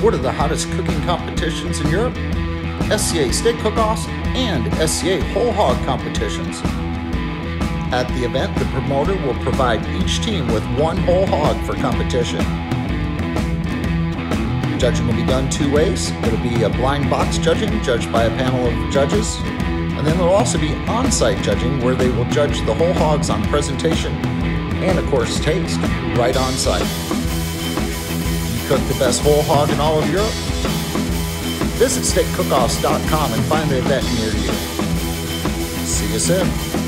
What are the hottest cooking competitions in Europe? SCA steak cook-offs and SCA whole hog competitions. At the event, the promoter will provide each team with one whole hog for competition. Judging will be done two ways. It'll be a blind box judging, judged by a panel of judges, and then there'll also be on site judging where they will judge the whole hogs on presentation and, of course, taste right on site. Cook the best whole hog in all of Europe? Visit steakcookoffs.com and find the event near you. See you soon.